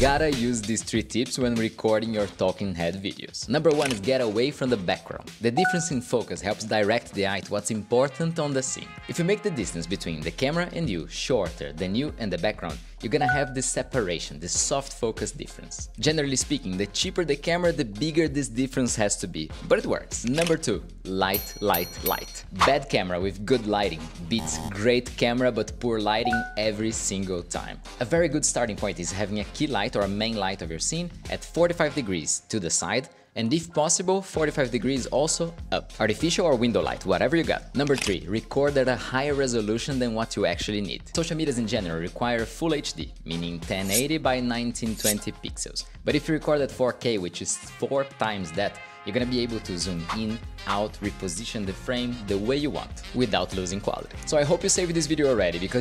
gotta use these three tips when recording your talking head videos. Number one is get away from the background. The difference in focus helps direct the eye to what's important on the scene. If you make the distance between the camera and you shorter than you and the background, you're gonna have this separation, this soft focus difference. Generally speaking, the cheaper the camera, the bigger this difference has to be, but it works. Number two, light, light, light. Bad camera with good lighting beats great camera but poor lighting every single time. A very good starting point is having a key light or a main light of your scene at 45 degrees to the side and if possible 45 degrees also up. Artificial or window light, whatever you got. Number 3. Record at a higher resolution than what you actually need. Social medias in general require Full HD, meaning 1080 by 1920 pixels. But if you record at 4K, which is 4 times that, you're gonna be able to zoom in, out, reposition the frame the way you want, without losing quality. So I hope you saved this video already, because